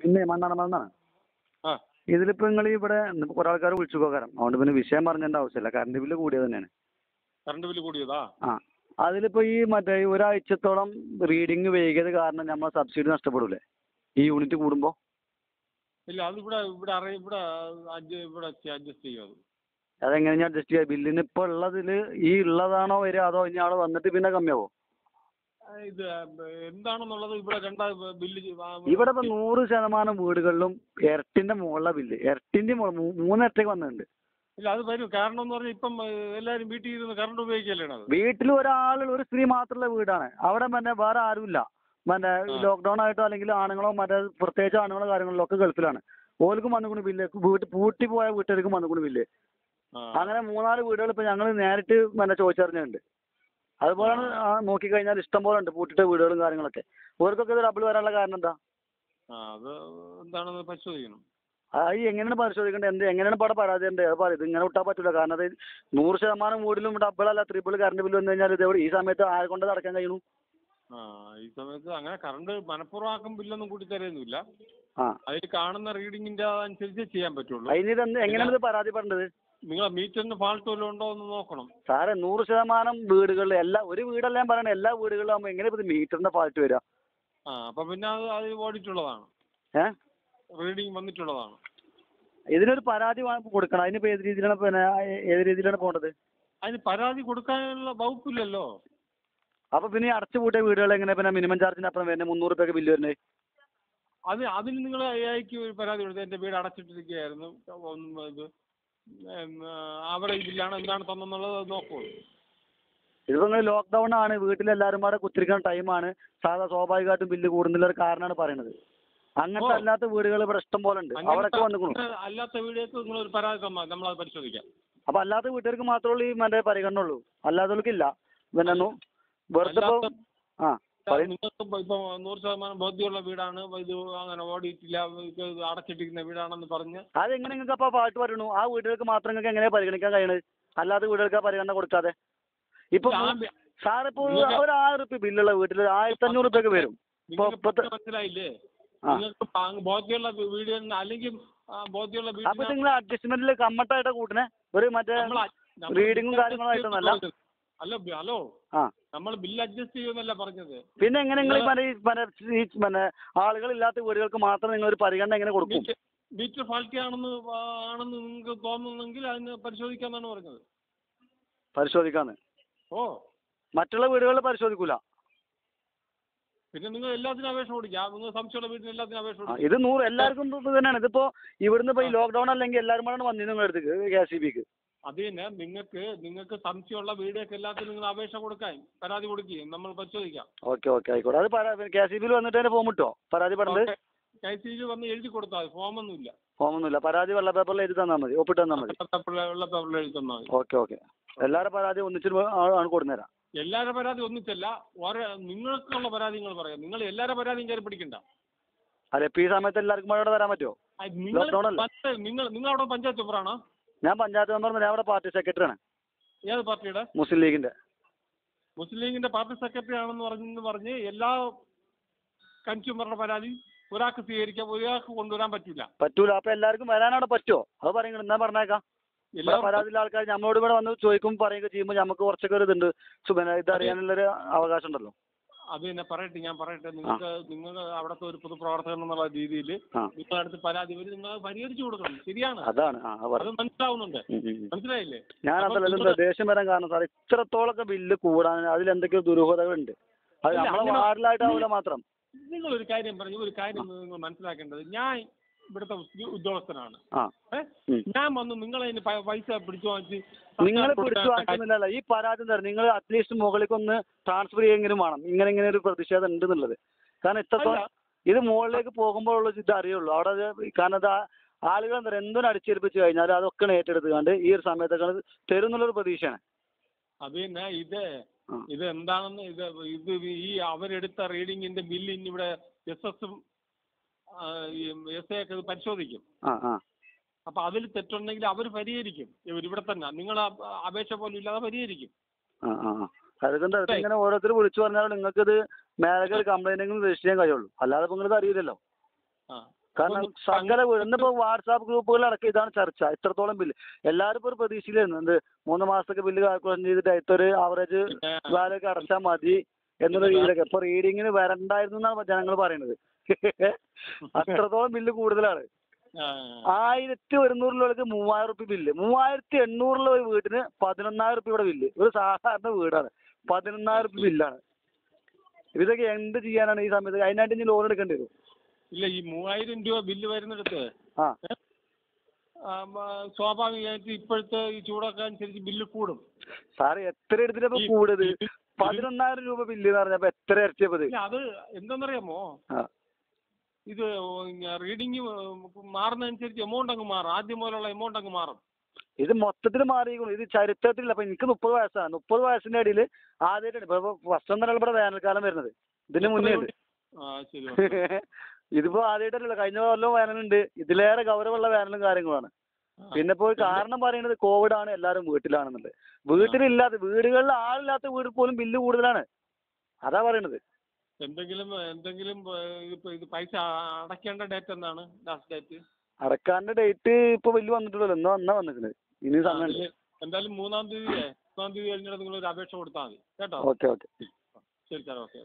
പിന്നെ മണ്ണാണ് മണ്ണാണ്. ഇതിലിപ്പോ നിങ്ങൾ ഇവിടെ ആൾക്കാർ വിളിച്ചു പോകാരം. അതുകൊണ്ട് പിന്നെ വിഷയം പറഞ്ഞതിന്റെ ആവശ്യമില്ല. കറണ്ട് ബില്ല് കൂടിയത് തന്നെയാണ്. കറണ്ട് ബില്ല് കൂടിയതാ? ആ. അതിലിപ്പോ ഈ മറ്റേ ഒരാഴ്ചത്തോളം റീഡിങ് വൈകിയത് കാരണം നമ്മൾ സബ്സിഡി നഷ്ടപ്പെടൂലേ? ഈ യൂണിറ്റ് കൂടുമ്പോ? ഇല്ല അത് ഇവിടെ ഇവിടെ ഇവിടെ ഇവിടെ അഡ്ജസ്റ്റ് ചെയ്യും അത്. അതെങ്ങനെ ഞാൻ അഡ്ജസ്റ്റ് ചെയ്യാം? ബില്ലിന് ഇപ്പൊ ഉള്ളതിൽ ഈ ഉള്ളതാണോ വരിക അതോ ഇനി അവിടെ വന്നിട്ട് പിന്നെ കമ്മിയാവോ? ഇത് എന്താണെന്നുള്ളത് ഇവിടെ ബില്ല് ഇവിടെ ഇപ്പൊ നൂറ് ശതമാനം വീടുകളിലും ഇരട്ടിന്റെ മുകളിലെ ബില്ല്. ഇരട്ടിന്റെ മുകളിൽ മൂന്ന് ഇരട്ടയ്ക്ക് വന്നിട്ടുണ്ട്. ഇല്ല അത് വരും. കാരണം എന്ന് പറഞ്ഞാൽ ഇപ്പം എല്ലാരും വീട്ടിൽ ഇരുന്ന് കറണ്ട് ഉപയോഗിക്കല്ലേ അത് വീട്ടിൽ ഒരാൾ ഒരു സ്ത്രീ മാത്രമുള്ള വീടാണ്. അവിടെ പിന്നെ വേറെ ആരുമില്ല. മറ്റേ ലോക്ക്ഡൗൺ ലോക്ക്ഡൌൺ ആയിട്ടോ അല്ലെങ്കിൽ ആണുങ്ങളോ മറ്റേ പ്രത്യേകിച്ച് ആണുങ്ങളോ കാര്യങ്ങളോ ഒക്കെ ഗൾഫിലാണ്. ഓർക്കും വന്നുകൊണ്ട് ബില്ല്. വീട്ടിൽ പൂട്ടി പോയ വീട്ടുകാർക്കും വന്നുകൊണ്ട് ബില്ല്. അങ്ങനെ മൂന്നാൽ വീടുകൾ ഇപ്പൊ ഞങ്ങൾ നേരിട്ട് മറ്റേ ചോദിച്ചറിഞ്ഞിട്ടുണ്ട്. അതുപോലെയാണ് ആ നോക്കിക്കഴിഞ്ഞാൽ ഇഷ്ടം പോലെ ഉണ്ട് പൂട്ടിട്ട വീടുകളും കാര്യങ്ങളൊക്കെ. ഓർക്കൊക്കെ ഇത് ഡബിൾ വരാനുള്ള കാരണം എന്താ? ആ അത് എന്താണെന്ന് പരിശോധിക്കണം? എങ്ങനെയാണ് പരിശോധിക്കേണ്ടത്? എന്ത് എങ്ങനെയാണ് ഇവിടെ പരാതിയുണ്ട് അത് പറയും ഇത് ഇങ്ങനെ വിട്ടാൽ പറ്റില്ല കാരണം അത് നൂറ് ശതമാനം വീടിലും ഡബിൾ അല്ല ത്രിപ്പിൾ കറണ്ട് ബില്ല് വന്നു കഴിഞ്ഞാൽ ഇത് ഈ സമയത്ത് ആരെ കൊണ്ട് നടക്കാൻ കഴിയണു? ആ ഈ സമയത്ത് അങ്ങനെ കറണ്ട് മനഃപൂർവമാക്കും ബില്ലൊന്നും കൂട്ടി തരുന്നില്ല അതിൽ കാണുന്ന റീഡിങ്ങിന്റെ അനുസരിച്ച് ചെയ്യാൻ പറ്റുള്ളൂ. അതിന് എങ്ങനെയാണ് ഇത് പരാതിപ്പെടേണ്ടത്? നിങ്ങൾ മീറ്ററിന് ഫാൾട്ട് വല്ലതും ഉണ്ടോ എന്ന് നോക്കണം. സാറേ നൂറ് ശതമാനം വീടുകളിൽ എല്ലാ ഒരു വീടല്ല ഞാൻ പറയണേ എല്ലാ വീടുകളിലും ആകുമ്പോൾ എങ്ങനെ ഇത് മീറ്ററിന്റെ ഫാൾട്ട് വരിക ആ അപ്പൊ പിന്നെ അത് അത് ഓടിയിട്ടുള്ളതാണ്. ഏ? റീഡിങ് വന്നിട്ടുള്ളതാണ്. ഇതിനൊരു പരാതി വാ- കൊടുക്കണം. അതിനിപ്പോ ഏത് രീതിയിലാണ് പിന്നെ ഏത് രീതിയിലാണ് പോകേണ്ടത്? അതിന് പരാതി കൊടുക്കാനുള്ള വകുപ്പില്ലല്ലോ. അപ്പൊ പിന്നെ ഈ അടച്ചു പൂട്ടിയ വീടുകൾ എങ്ങനെ? പിന്നെ മിനിമം ചാർജിന് അപ്പുറം വരുന്നത് മുന്നൂറ് രൂപയൊക്കെ ബില്ല് വരുന്നത്. അത് അതിന് നിങ്ങൾ ഐക്ക് ഒരു പരാതി കൊടുത്തു എന്റെ വീട് അടച്ചിട്ടിരിക്കുകയായിരുന്നു. ഒന്നും ഇത് അവിടെ ഇതിലാണ് എന്താണ് തന്നെന്നുള്ളത് നോക്കൂ. ഇതിപ്പോ നിങ്ങൾ ലോക്ക്ഡൌൺ ആണ്. വീട്ടിലെല്ലാരും കൂടെ കുത്തിരിക്കുന്ന ടൈമാണ് സാധാ സ്വാഭാവികമായിട്ടും ബില്ല് കൂടുന്നില്ല ഒരു കാരണമാണ് പറയുന്നത് അങ്ങനത്തെ അല്ലാത്ത വീടുകൾ ഇവിടെ ഇഷ്ടം പോലെ ഉണ്ട്. അവിടെയൊക്കെ വന്നിക്കണു. അല്ലാത്ത വീടുകൾക്ക് നിങ്ങൾ ഒരു പരാതി തന്നാൽ നമ്മളത് പരിശോധിക്കാം. അപ്പൊ അല്ലാത്ത വീട്ടുകാർക്ക് മാത്രമേ ഉള്ളൂ ഈ മറ്റേ പരിഗണന ഉള്ളൂ അല്ലാത്തവർക്കില്ല പിന്നെ വെറുതെ ആ. പറയ്. നിങ്ങൾക്ക് ഇപ്പൊ നൂറ് ശതമാനം ബോധ്യമുള്ള വീടാണ്. ഇത് അങ്ങനെ ഓടിയിട്ടില്ല. അടച്ചിട്ടിരിക്കുന്ന വീടാണെന്ന് പറഞ്ഞ് അതെങ്ങനെ നിങ്ങൾക്ക് അപ്പൊ പാട്ട് പറയണു ആ വീടുകൾക്ക് മാത്രം നിങ്ങൾക്ക് എങ്ങനെ പരിഗണിക്കാൻ കഴിയണത്? അല്ലാതെ വീടുകൾക്ക് പരിഗണന കൊടുക്കാതെ? ഇപ്പൊ ഇല്ല, ആ ബി- സാറിപ്പോ നിങ്ങൾക്ക് ഒരു ആയിരം റുപ്യ ബില്ലുള്ള വീട്ടിൽ ആയിരത്തി അഞ്ഞൂറ് റുപ്യൊക്കെ വരും. മനസ്സിലായില്ലേ? നിങ്ങൾക്ക് ബോധ്യമുള്ള വീട് അല്ലെങ്കിൽ ബോധ്യമുള്ള അപ്പൊ വീടിന് നിങ്ങൾ അഡ്ജസ്റ്റ്മെന്റിൽ കമ്മട്ടായിട്ടാ കൂട്ടണേ? ഒരു മറ്റേ റീഡിങ്ങും കാര്യങ്ങളും ആയിട്ടൊന്നല്ല. അല്ല ഹലോ. ആ. നമ്മൾ ബില്ല് അഡ്ജസ്റ്റ് ചെയ്യുമെന്നല്ല പറഞ്ഞത്? പിന്നെ എങ്ങനെ നിങ്ങൾ ഈ പിന്നെ ആളുകൾ ഇല്ലാത്ത ആളുകളില്ലാത്ത വീടുകൾക്ക് മാത്രം നിങ്ങൾ ഒരു പരിഗണന എങ്ങനെ കൊടുക്കും? മീറ്റർ ഫാൾട്ടി ആണെന്ന് ആണെന്ന് നിങ്ങൾക്ക് തോന്നുന്നെങ്കിൽ അതിന് പരിശോധിക്കാന്നാണ് പറഞ്ഞത്. പരിശോധിക്കാന്ന്? ഓ. മറ്റുള്ള വീടുകളിൽ പരിശോധിക്കൂല? പിന്നെ നിങ്ങൾ എല്ലാത്തിനും അപേക്ഷ കൊടുക്കാം നിങ്ങൾ സംശയമുള്ള വീട്ടിന് എല്ലാത്തിനും അപേക്ഷ കൊടുക്കാം ഇത് നൂറ് എല്ലാവർക്കും തന്നെയാണ്. ഇതിപ്പോ ഇവിടുന്ന് ഇപ്പൊ ഈ ലോക്ക്ഡൌൺ അല്ലെങ്കിൽ എല്ലാവരും കൂടെ വന്നിരുന്നു നിങ്ങളുടെ അടുത്തേക്ക് കെ സി ബിക്ക് അത് തന്നെ നിങ്ങൾക്ക് നിങ്ങൾക്ക് സംശയമുള്ള വീടൊക്കെ എല്ലാത്തിനും നിങ്ങൾ അപേക്ഷ കൊടുക്കാൻ പരാതി കൊടുക്കുകയും നമ്മൾ പരിശോധിക്കാം. ഓക്കെ ഓക്കെ ആയിക്കോട്ടെ. അത് കെ സി ബിയിൽ വന്നിട്ട് തന്നെ ഫോം കിട്ടോ പരാതി പറഞ്ഞത്? കെ സി ബി വന്ന് എഴുതി കൊടുത്താൽ മതി. ഫോമൊന്നുമില്ല. ഫോമൊന്നുമില്ല. പരാതി വെള്ള പേപ്പറിൽ എഴുതി തന്നാൽ മതി. ഒപ്പിട്ട് തന്നാൽ മതി. വെള്ള പേപ്പറിൽ എഴുതി തന്നാൽ മതി. Okay okay. എല്ലാവരുടെ പരാതി ഒന്നിച്ചിട്ട് ആണ് കൊടുന്നേരാം. എല്ലാവരുടെ പരാതി ഒന്നിച്ചല്ല. ഓരോ നിങ്ങൾക്കുള്ള പരാതി നിങ്ങൾ പറയാം. നിങ്ങൾ എല്ലാവരുടെ പരാതിയും കയറി പിടിക്കണ്ട. അല്ല ഇപ്പൊ ഈ സമയത്ത് എല്ലാവർക്കും മഴ തരാൻ പറ്റുമോ? നിങ്ങൾ നിങ്ങൾ നിങ്ങൾ അവിടെ പഞ്ചായത്ത് മെമ്പറാണോ? ഞാൻ പഞ്ചായത്ത് മെമ്പർ ഞാൻ അവിടെ പാർട്ടി സെക്രട്ടറിയാണ് ഏത് പാർട്ടിയുടെ? മുസ്ലിം ലീഗിന്റെ. മുസ്ലിം ലീഗിന്റെ പാർട്ടി സെക്രട്ടറി ആണെന്ന് പറഞ്ഞെന്ന് പറഞ്ഞ് എല്ലാ കൺസ്യൂമറുടെ പരാതി ഒരാൾക്ക് സ്വീകരിക്കാം ഒരാൾക്ക് കൊണ്ടുവരാൻ പറ്റില്ല പറ്റൂല. അപ്പൊ എല്ലാവർക്കും വരാനവിടെ പറ്റുമോ അത് പറയുന്നത് എന്നാ പറഞ്ഞേക്കാം. എല്ലാ പരാതിയിലെ ആൾക്കാർ നമ്മളോട് ഇവിടെ വന്ന് ചോദിക്കും പറയുകയൊക്കെ ചെയ്യുമ്പോൾ നമുക്ക് കുറച്ചൊക്കെ ഒരു ഇതുണ്ട്. ഇതറിയാനുള്ളൊരു അവകാശം ഉണ്ടല്ലോ. അത് തന്നെ പറയട്ടെ ഞാൻ പറയട്ടെ. നിങ്ങൾക്ക് നിങ്ങൾ അവിടുത്തെ ഒരു പൊതുപ്രവർത്തകൻ എന്നുള്ള രീതിയിൽ നിങ്ങളുടെ അടുത്ത് പരാതി വരും നിങ്ങൾ പരിഹരിച്ചു കൊടുക്കണം. ശരിയാണ്. അതാണ്. അത് മനസ്സിലാവുന്നുണ്ട്. മനസ്സിലായില്ലേ? ഞാൻ അതല്ല ദേഷ്യം വരാൻ കാരണം സാർ ഇത്രത്തോളൊക്കെ ബില്ല് കൂടാൻ അതിൽ എന്തൊക്കെയോ ദുരൂഹതകളുണ്ട്. അത് നമ്മളെ വാർഡിലായിട്ടാവില്ല മാത്രം നിങ്ങൾ ഒരു കാര്യം പറഞ്ഞു ഒരു കാര്യം നിങ്ങൾ മനസ്സിലാക്കേണ്ടത്. ഞാൻ ഇവിടുത്തെ ഉദ്യോ- ഉദ്യോഗസ്ഥനാണ്. ഞാൻ വന്ന് നിങ്ങളെ അതിന് പൈസ പിടിച്ചു വാങ്ങിച്ച് നിങ്ങൾ പിടിച്ചു വാങ്ങിക്കുന്നില്ല ഈ പരാതി തരും നിങ്ങൾ അറ്റ്ലീസ്റ്റ് മുകളിലേക്കൊന്ന് ട്രാൻസ്ഫർ ചെയ്യെങ്കിലും വേണം. ഇങ്ങനെ ഇങ്ങനെ ഒരു പ്രതിഷേധം ഉണ്ട് എന്നുള്ളത്. കാരണം ഇത്രത്തോളം ഇത് മുകളിലേക്ക് പോകുമ്പോഴുള്ള ഇത് അറിയുള്ളൂ. അവിടെ കാരണം അത് ആളുകൾ എന്താ എന്തിനും അടിച്ചേൽപ്പിച്ചു കഴിഞ്ഞാൽ അതൊക്കെ ഏറ്റെടുത്ത് കണ്ട് ഈ ഒരു സമയത്തൊക്കെ അത് തരും എന്നുള്ളൊരു പ്രതീക്ഷയാണ്. അത് തന്നെ ഇത്. ഇത് എന്താണെന്ന് ഇത് ഇത് ഈ അവരെടുത്ത റീഡിങ്ങിന്റെ ബില്ല് ഇനി ഇവിടെ എസ് എസും എസ് ഐ ഒക്കെ ഇത് പരിശോധിക്കും. ആ ആ. അപ്പൊ അതിൽ തെറ്റുണ്ടെങ്കിൽ അവർ പരിഹരിക്കും. ഇവിടെ തന്നെ. നിങ്ങൾ അപേക്ഷ പോലും ഇല്ലാതെ പരിഹരിക്കും. ആ ആ. അതുകൊണ്ട് ഇങ്ങനെ ഓരോരുത്തർ വിളിച്ചു പറഞ്ഞാൽ നിങ്ങൾക്കിത് മേലൊക്കെ ഒരു കംപ്ലൈന്റ് രജിസ്റ്റർ ചെയ്യാൻ കഴിയുള്ളൂ. അല്ലാതെ നിങ്ങൾ ഇത് അറിയില്ലല്ലോ. കാരണം സകല ഇന്നിപ്പോ വാട്സാപ്പ് ഗ്രൂപ്പുകളിലടക്കം ഇതാണ് ചർച്ച. ഇത്രത്തോളം ബില്ല്. എല്ലാവരും ഇപ്പൊ ഒരു പ്രതീക്ഷയിലായിരുന്നു. എന്ത് മൂന്ന് മാസത്തേക്ക് ബില്ല് കാൽക്കുലേഷൻ ചെയ്തിട്ട് അതിലൊരു ആവറേജ് വാലൊക്കെ അടച്ചാൽ മതി എന്നുള്ള രീതിയിലൊക്കെ. ഇപ്പൊ റീഡിങ്ങിന് വരണ്ടായിരുന്നു എന്നാണ് ജനങ്ങൾ പറയുന്നത്. അത്രത്തോളം ബില്ല് കൂടുതലാണ്. ആയിരത്തി ഒരുന്നൂറിലുള്ളവർക്ക് മൂവായിരം റുപ്യ ബില്ല്. മൂവായിരത്തി എണ്ണൂറിലെ ഒരു വീട്ടിന് പതിനൊന്നായിരം റുപ്യ ഇവിടെ ബില്ല്. ഒരു സാധാരണ വീടാണ്. പതിനൊന്നായിരം റുപ്യ ബില്ലാണ്. ഇതൊക്കെ എന്ത് ചെയ്യാനാണ് ഈ സമയത്ത്? അതിനായിട്ട് ഇനി ലോൺ എടുക്കേണ്ടി വരും. ഇല്ല ഈ മൂവായിരം രൂപ ബില്ല് വരുന്നിടത്ത് സ്വാഭാവികമായിട്ട് ഇപ്പോഴത്തെ ഈ ചൂടൊക്കെ അനുസരിച്ച് ബില്ല് കൂടും. സാറ് എത്ര എടുത്തിട്ടപ്പോ കൂടുതൽ കൂടത് പതിനൊന്നായിരം രൂപ ബില്ല് എന്ന് പറഞ്ഞപ്പോ എത്ര ഇരട്ടിയപ്പോ അത് എന്തെന്നറിയാമോ? ആ. ഇത് റീഡിങ് മാറുന്നതനുസരിച്ച് എമൗണ്ട് അങ്ങ് മാറും. ആദ്യം മുതലുള്ള എമൗണ്ട് അങ്ങ് മാറും. ഇത് മൊത്തത്തിൽ മാറിയിരിക്കുന്നു. ഇത് ചരിത്രത്തിൽ അപ്പൊ എനിക്ക് മുപ്പത് വയസ്സാണ്. മുപ്പത് വയസ്സിന്റെ ഇടയിൽ ആദ്യമായിട്ടാണ്. ഇപ്പൊ ഫസ്റ്റ് ഒന്നല്ല ഇവിടെ വേനൽക്കാലം വരുന്നത്. ഇതിന് മുന്നേ ഇതിപ്പോ ആദ്യമായിട്ടല്ല കഴിഞ്ഞ കൊല്ലം വേനലുണ്ട്. ഇതിലേറെ ഗൗരവമുള്ള വേനലും കാര്യങ്ങളാണ് പിന്നെ ഇപ്പോൾ കാരണം പറയുന്നത് കോവിഡ് ആണ് എല്ലാവരും വീട്ടിലാണെന്നുള്ളത്. വീട്ടിലില്ലാത്ത വീടുകളിൽ ആളില്ലാത്ത വീട് പോലും ബില്ല് കൂടുതലാണ്. അതാ പറയണത് എന്തെങ്കിലും എന്തെങ്കിലും ഇപ്പോൾ ഇപ്പൊ ഇത് പൈസ അടയ്ക്കേണ്ട ഡേറ്റ് എന്താണ്? ലാസ്റ്റ് ഡേറ്റ് അടക്കാന്റെ ഡേറ്റ് ഇപ്പൊ ബില്ല് വന്നിട്ടുള്ളൂ എന്നാ എന്നാ വന്നിട്ടുണ്ട് ഇനി സമയമുണ്ട്. എന്തായാലും മൂന്നാം തീയതി മൂന്നാം തീയതി കഴിഞ്ഞിട്ട് നിങ്ങൾ ഒരു അപേക്ഷ കൊടുത്താൽ മതി. കേട്ടോ? Okay okay. ശരി സാർ ഓക്കെ.